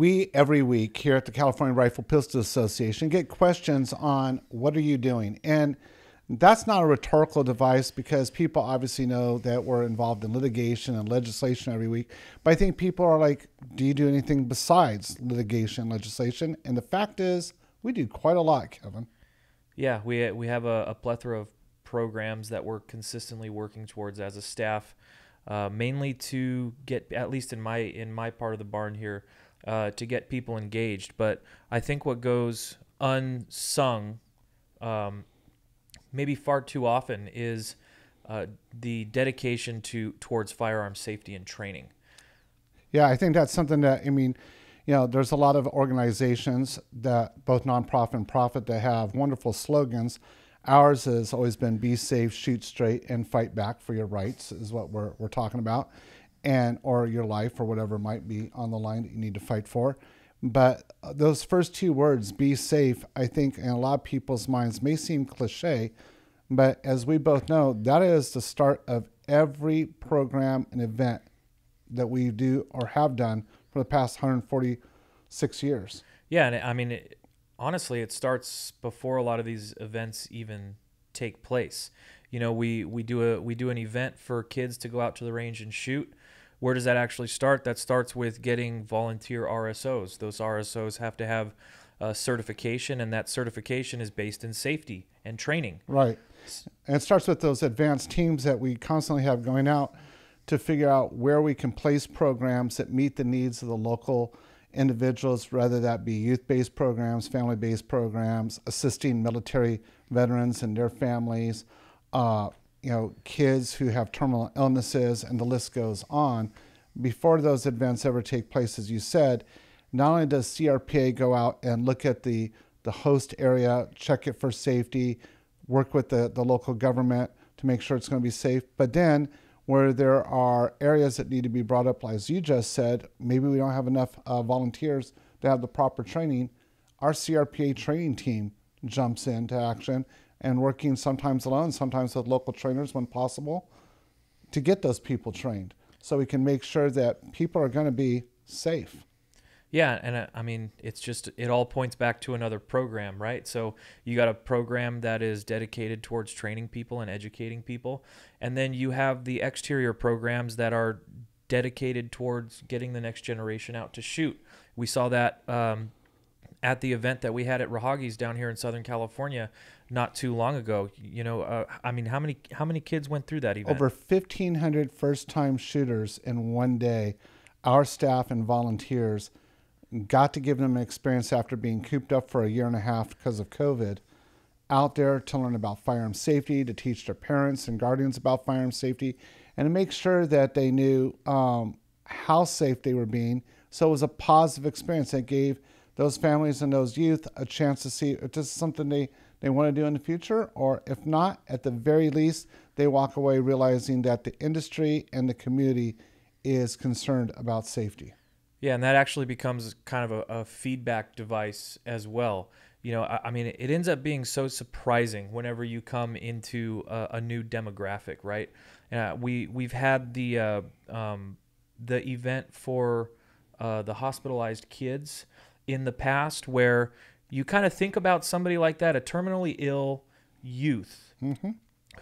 we every week here at the California Rifle Pistol Association get questions on what are you doing? And that's not a rhetorical device because people obviously know that we're involved in litigation and legislation every week. But I think people are like, do you do anything besides litigation and legislation? And the fact is, we do quite a lot, Kevin. Yeah, we we have a, a plethora of programs that we're consistently working towards as a staff, uh, mainly to get at least in my in my part of the barn here, uh, to get people engaged. But I think what goes unsung, um, maybe far too often, is uh, the dedication to towards firearm safety and training. Yeah, I think that's something that I mean you know, there's a lot of organizations that both nonprofit and profit that have wonderful slogans. Ours has always been be safe, shoot straight, and fight back for your rights is what we're, we're talking about, and or your life or whatever might be on the line that you need to fight for. But uh, those first two words, be safe, I think in a lot of people's minds may seem cliche, but as we both know, that is the start of every program and event that we do or have done for the past 146 years. Yeah, and I mean, it, honestly, it starts before a lot of these events even take place. You know, we we do a we do an event for kids to go out to the range and shoot. Where does that actually start? That starts with getting volunteer RSOs. Those RSOs have to have a certification, and that certification is based in safety and training. Right. And it starts with those advanced teams that we constantly have going out to figure out where we can place programs that meet the needs of the local individuals, whether that be youth based programs, family based programs, assisting military veterans and their families, uh, you know, kids who have terminal illnesses, and the list goes on. Before those events ever take place, as you said, not only does CRPA go out and look at the, the host area, check it for safety, work with the, the local government to make sure it's going to be safe, but then where there are areas that need to be brought up, as you just said, maybe we don't have enough uh, volunteers to have the proper training. Our CRPA training team jumps into action and working sometimes alone, sometimes with local trainers when possible, to get those people trained so we can make sure that people are going to be safe. Yeah, and uh, I mean, it's just it all points back to another program, right? So you got a program that is dedicated towards training people and educating people, and then you have the exterior programs that are dedicated towards getting the next generation out to shoot. We saw that um, at the event that we had at Raahauge's down here in Southern California not too long ago. You know, uh, I mean, how many how many kids went through that event? Over 1,500 first-time shooters in one day. Our staff and volunteers got to give them an experience after being cooped up for a year and a half because of COVID, out there to learn about firearm safety, to teach their parents and guardians about firearm safety, and to make sure that they knew um, how safe they were being. So it was a positive experience that gave those families and those youth a chance to see if this is something they, they want to do in the future, or if not, at the very least, they walk away realizing that the industry and the community is concerned about safety. Yeah, and that actually becomes kind of a, a feedback device as well. You know, I, I, mean, it ends up being so surprising whenever you come into a, a new demographic, right? Uh, we we've had the uh, um, the event for uh, the hospitalized kids in the past, where you kind of think about somebody like that, a terminally ill youth mm-hmm.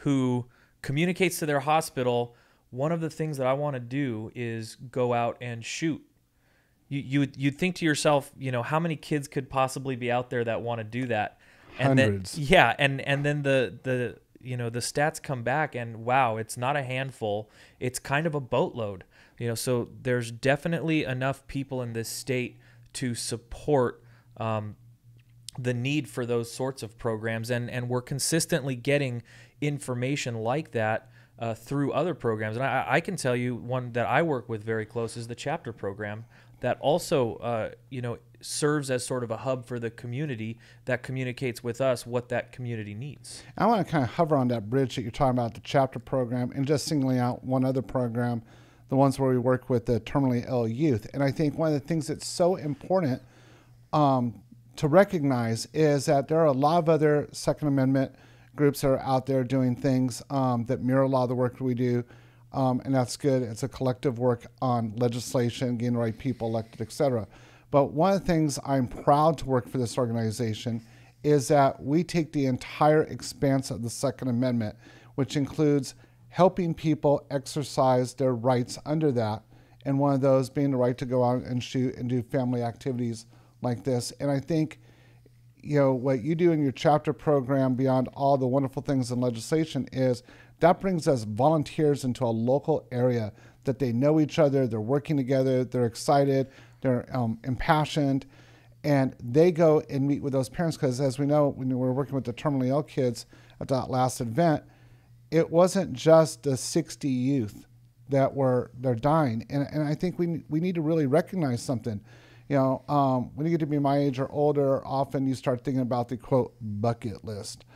who communicates to their hospital. One of the things that I want to do is go out and shoot you you you'd think to yourself, you know, how many kids could possibly be out there that want to do that? And Hundreds. Then, yeah, and and then the the you know the stats come back and wow, it's not a handful. It's kind of a boatload. You know, so there's definitely enough people in this state to support um, the need for those sorts of programs, and and we're consistently getting information like that. Uh, through other programs. And I, I, can tell you one that I work with very close is the chapter program that also uh, you know serves as sort of a hub for the community that communicates with us what that community needs. I want to kind of hover on that bridge that you're talking about, the chapter program, and just singling out one other program, the ones where we work with the terminally ill youth. And I think one of the things that's so important um, to recognize is that there are a lot of other Second Amendment groups that are out there doing things um, that mirror a lot of the work we do um, and that's good. It's a collective work on legislation, getting the right people elected, etc. But one of the things I'm proud to work for this organization is that we take the entire expanse of the Second Amendment, which includes helping people exercise their rights under that, and one of those being the right to go out and shoot and do family activities like this. And I think, you know, what you do in your chapter program, beyond all the wonderful things in legislation, is that brings us volunteers into a local area that they know each other, they're working together, they're excited, they're um, impassioned, and they go and meet with those parents because, as we know, when we were working with the terminally ill kids at that last event, it wasn't just the 60 youth that were they're dying, and and I think we we need to really recognize something. You know, um, when you get to be my age or older, often you start thinking about the quote bucket list,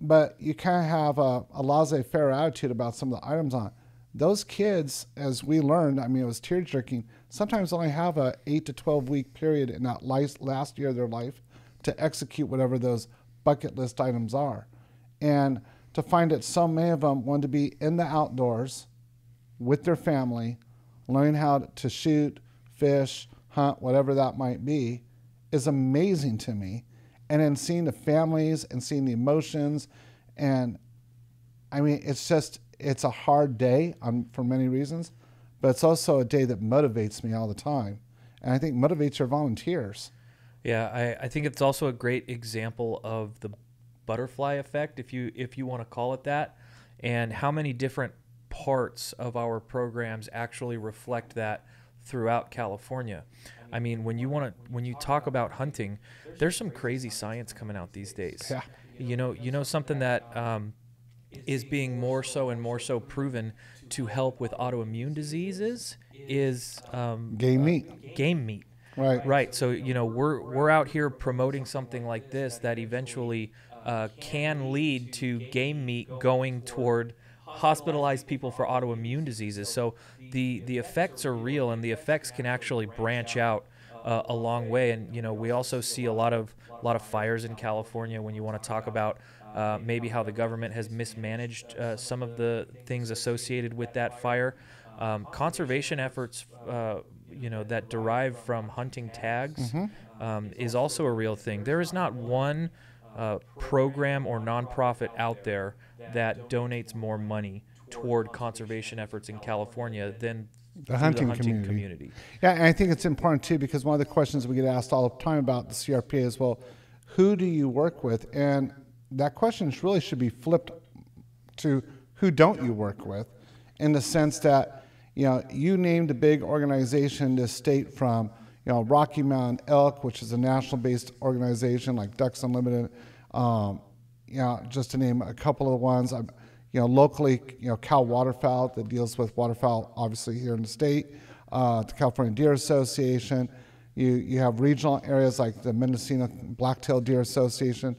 but you kind of have a, a laissez-faire attitude about some of the items on. Those kids, as we learned, I mean, it was tear jerking. Sometimes only have a eight to twelve week period in that last year of their life to execute whatever those bucket list items are, and to find that so many of them um, want to be in the outdoors with their family, learning how to shoot, fish, hunt, whatever that might be, is amazing to me. And then seeing the families and seeing the emotions, and I mean, it's just it's a hard day on, for many reasons, but it's also a day that motivates me all the time, and I think motivates your volunteers. Yeah, I, I think it's also a great example of the butterfly effect, if you if you want to call it that, and how many different parts of our programs actually reflect that throughout California. I mean, when you want to when you talk about hunting, there's some crazy science coming out these days. Yeah. You know, you know something that um, is being more so and more so proven to help with autoimmune diseases is um, game meat. Game meat. Right. Right. So you know we're we're out here promoting something like this that eventually uh, can lead to game meat going toward hospitalized people for autoimmune diseases. So the the effects are real, and the effects can actually branch out uh, a long way. And you know, we also see a lot of a lot of fires in California. When you want to talk about uh, maybe how the government has mismanaged uh, some of the things associated with that fire, um, conservation efforts. Uh, you know that derive from hunting tags mm-hmm. um, is also a real thing. There is not one uh, program or nonprofit out there that donates more money toward conservation efforts in California than the hunting, the hunting community. community. Yeah, and I think it's important too because one of the questions we get asked all the time about the CRP is, well, who do you work with? And that question really should be flipped to who don't you work with, in the sense that you know you named a big organization to state from you know Rocky Mountain Elk, which is a national-based organization like Ducks Unlimited. Um, you know, just to name a couple of the ones. I'm, you know, locally, you know, Cal Waterfowl that deals with waterfowl, obviously here in the state. Uh, the California Deer Association. You you have regional areas like the Mendocino Blacktail Deer Association.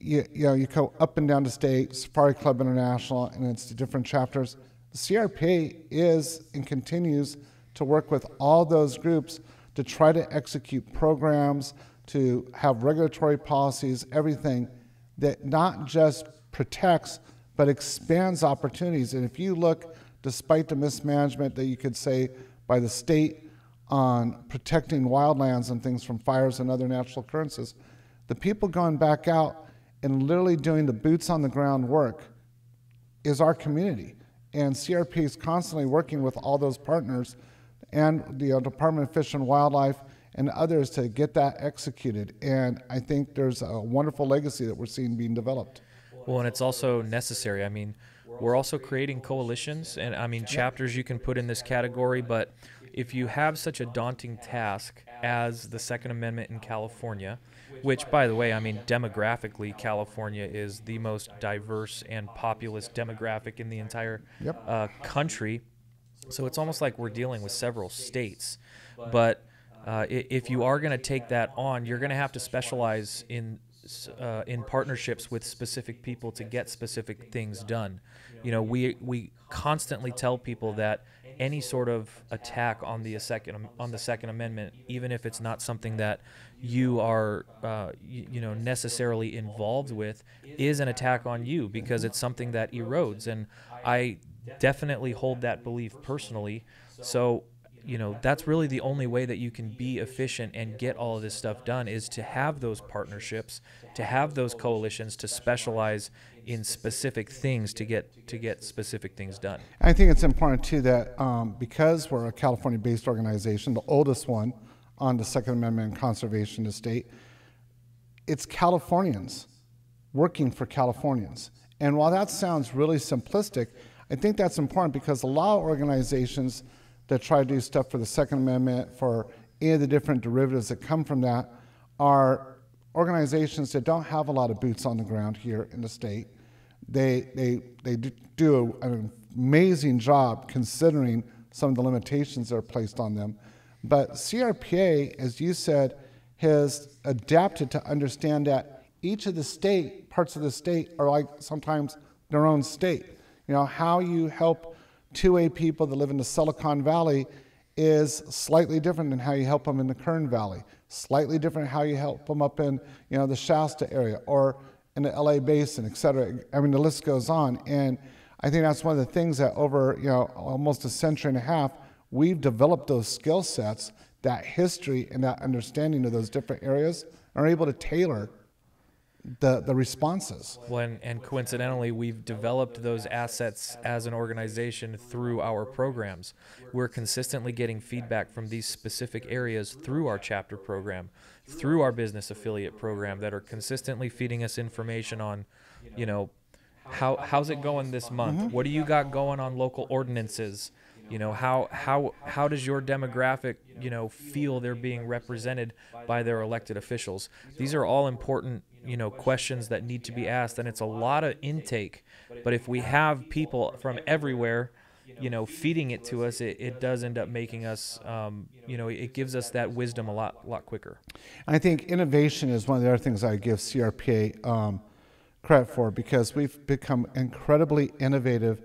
You, you know, you go up and down the state, Safari Club International, and it's the different chapters. The CRP is and continues to work with all those groups to try to execute programs, to have regulatory policies, everything that not just protects but expands opportunities. And if you look, despite the mismanagement that you could say by the state on protecting wildlands and things from fires and other natural occurrences, the people going back out and literally doing the boots on the ground work is our community. And CRP is constantly working with all those partners and the Department of Fish and Wildlife and others to get that executed. And I think there's a wonderful legacy that we're seeing being developed. Well, and it's also necessary. I mean, we're also creating coalitions, and I mean, chapters you can put in this category, but if you have such a daunting task as the Second Amendment in California, which, by the way, I mean, demographically, California is the most diverse and populous demographic in the entire yep. uh, country. So it's almost like we're dealing with several states. But uh, if you are going to take that on, you're going to have to specialize in uh, in partnerships with specific people to get specific things done. You know, we we constantly tell people that any sort of attack on the second on the Second Amendment, even if it's not something that you are uh, you, you know necessarily involved with, is an attack on you because it's something that erodes. And I definitely hold that belief personally. So you know that's really the only way that you can be efficient and get all of this stuff done is to have those partnerships to have those coalitions to specialize in specific things to get to get specific things done I think it's important too that um, because we're a California-based organization, the oldest one on the Second Amendment conservation estate, it's Californians working for Californians. And while that sounds really simplistic, I think that's important because a lot of organizations that try to do stuff for the Second Amendment, for any of the different derivatives that come from that, are organizations that don't have a lot of boots on the ground here in the state. They, they, they do an amazing job considering some of the limitations that are placed on them. But CRPA, as you said, has adapted to understand that each of the state parts of the state are like sometimes their own state. You know, how you help 2A people that live in the Silicon Valley is slightly different than how you help them in the Kern Valley. Slightly different how you help them up in, you know, the Shasta area or in the LA basin, et cetera. I mean, the list goes on. And I think that's one of the things that over, you know, almost a century and a half, we've developed those skill sets, that history and that understanding of those different areas, and are able to tailor the, the responses. when and coincidentally we've developed those assets as an organization through our programs. We're consistently getting feedback from these specific areas through our chapter program through our business affiliate program that are consistently feeding us information on you know how how's it going this month? Mm-hmm. What do you got going on local ordinances? You know how how how does your demographic you know feel they're being represented by their elected officials? These are all important you know questions that need to be asked and it's a lot of intake. But if we have people from everywhere you know feeding it to us it, it does end up making us um, you know it gives us that wisdom a lot lot quicker. I think innovation is one of the other things I give CRPA um, credit for because we've become incredibly innovative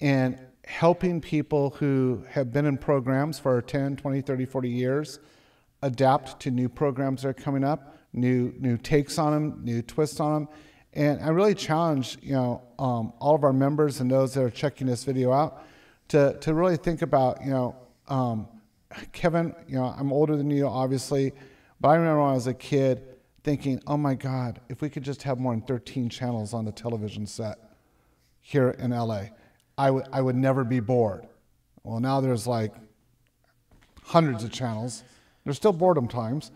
in helping people who have been in programs for 10, 20, 30, 40 years adapt to new programs that are coming up, new new takes on them, new twists on them. And I really challenge you know um, all of our members and those that are checking this video out to to really think about you know um, Kevin. You know I'm older than you, obviously, but I remember when I was a kid thinking, oh my God, if we could just have more than 13 channels on the television set here in LA, I would I would never be bored. Well, now there's like hundreds of channels. There's still boredom times.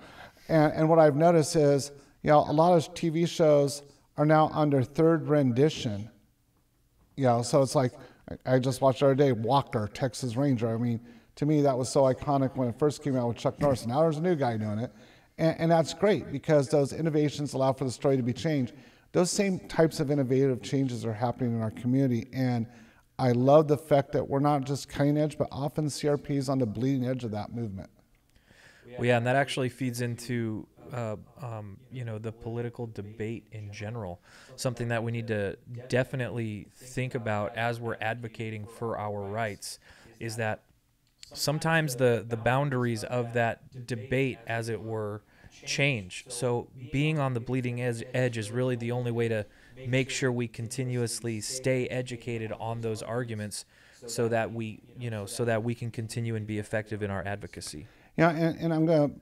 And, and what I've noticed is, you know, a lot of TV shows are now under third rendition. You know, so it's like, I, just watched the other day, Walker, Texas Ranger. I mean, to me, that was so iconic when it first came out with Chuck Norris. Now there's a new guy doing it. And, and that's great because those innovations allow for the story to be changed. Those same types of innovative changes are happening in our community. And I love the fact that we're not just cutting edge, but often CRP is on the bleeding edge of that movement. Well, yeah, and that actually feeds into uh, um, you know the political debate in general. Something that we need to definitely think about as we're advocating for our rights is that sometimes the the boundaries of that debate, as it were, change. So being on the bleeding edge, edge is really the only way to make sure we continuously stay educated on those arguments so that we you know so that we can continue and be effective in our advocacy Yeah, and, and I'm going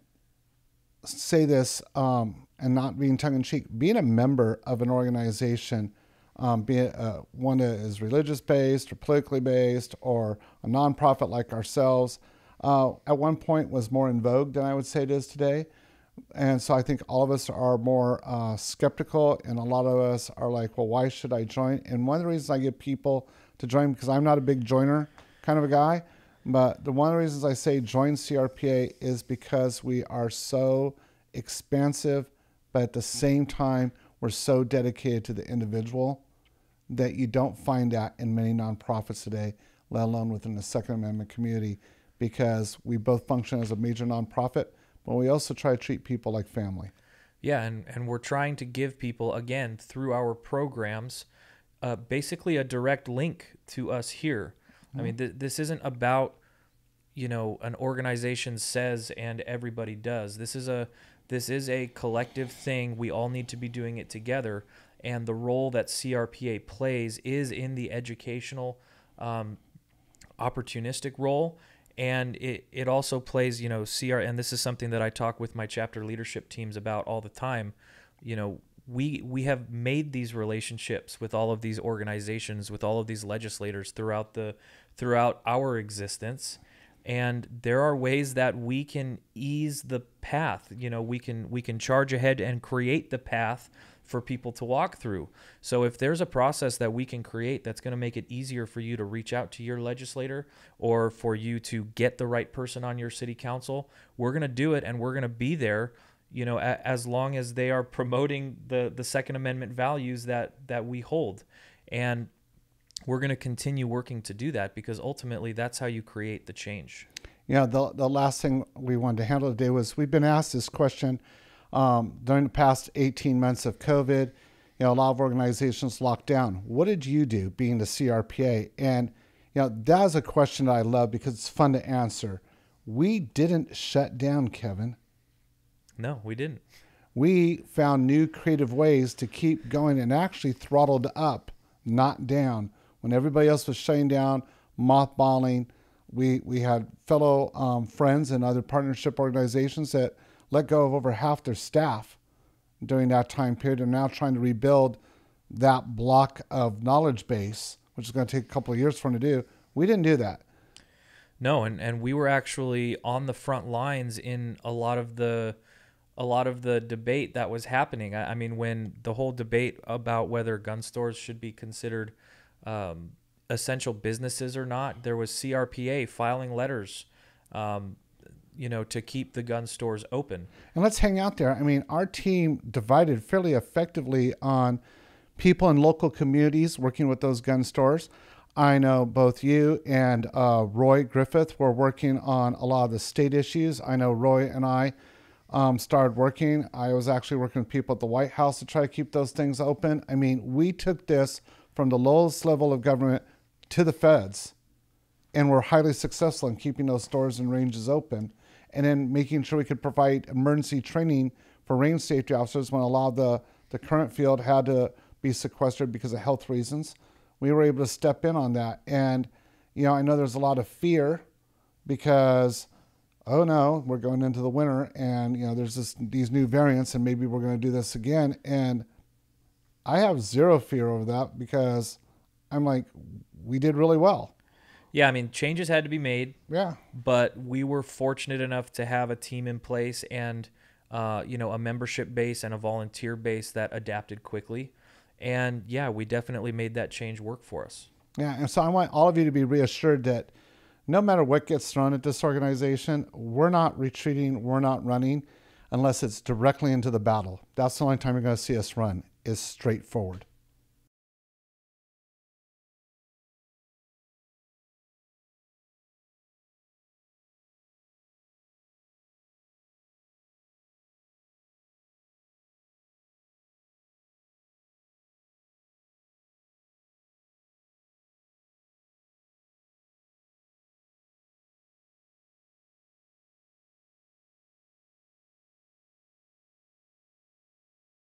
to say this um, and not being tongue in cheek. Being a member of an organization, um, be it uh, one that is religious based or politically based or a nonprofit like ourselves, uh, at one point was more in vogue than I would say it is today. And so I think all of us are more uh, skeptical, and a lot of us are like, well, why should I join? And one of the reasons I get people to join, because I'm not a big joiner kind of a guy, but the one of the reasons I say join CRPA is because we are so expansive, but at the same time, we're so dedicated to the individual that you don't find that in many nonprofits today, let alone within the Second Amendment community, because we both function as a major nonprofit, but we also try to treat people like family. Yeah, and, and we're trying to give people, again, through our programs, uh, basically a direct link to us here. I mean, th- this isn't about, you know, an organization says and everybody does. This is a this is a collective thing. We all need to be doing it together. And the role that CRPA plays is in the educational, um, opportunistic role and it, it also plays you know cr and this is something that i talk with my chapter leadership teams about all the time you know we we have made these relationships with all of these organizations with all of these legislators throughout the throughout our existence. And there are ways that we can ease the path. You know we can we can charge ahead and create the path for people to walk through. So if there's a process that we can create that's going to make it easier for you to reach out to your legislator or for you to get the right person on your city council we're going to do it and we're going to be there you know a, as long as they are promoting the the second amendment values that that we hold and we're going to continue working to do that because ultimately that's how you create the change. Yeah, the, the last thing we wanted to handle today was we've been asked this question um, during the past 18 months of COVID. You know, a lot of organizations locked down. What did you do being the CRPA? And, you know, that is a question that I love because it's fun to answer. We didn't shut down, Kevin. No, we didn't. We found new creative ways to keep going and actually throttled up, not down when everybody else was shutting down, mothballing, we, we had fellow um, friends and other partnership organizations that let go of over half their staff during that time period and now trying to rebuild that block of knowledge base, which is going to take a couple of years for them to do. We didn't do that. No, and, and we were actually on the front lines in a lot of the a lot of the debate that was happening. I, I mean, when the whole debate about whether gun stores should be considered um, essential businesses or not. There was CRPA filing letters, um, you know, to keep the gun stores open. And let's hang out there. I mean, our team divided fairly effectively on people in local communities working with those gun stores. I know both you and uh, Roy Griffith were working on a lot of the state issues. I know Roy and I um, started working. I was actually working with people at the White House to try to keep those things open. I mean, we took this from the lowest level of government to the feds. And we're highly successful in keeping those stores and ranges open and then making sure we could provide emergency training for range safety officers when a lot of the, the current field had to be sequestered because of health reasons. We were able to step in on that. And, you know, I know there's a lot of fear because, oh no, we're going into the winter and, you know, there's this, these new variants and maybe we're going to do this again. And I have zero fear over that because I'm like, we did really well. Yeah, I mean, changes had to be made. Yeah. But we were fortunate enough to have a team in place and, uh, you know, a membership base and a volunteer base that adapted quickly. And yeah, we definitely made that change work for us. Yeah. And so I want all of you to be reassured that no matter what gets thrown at this organization, we're not retreating, we're not running unless it's directly into the battle. That's the only time you're going to see us run is straightforward.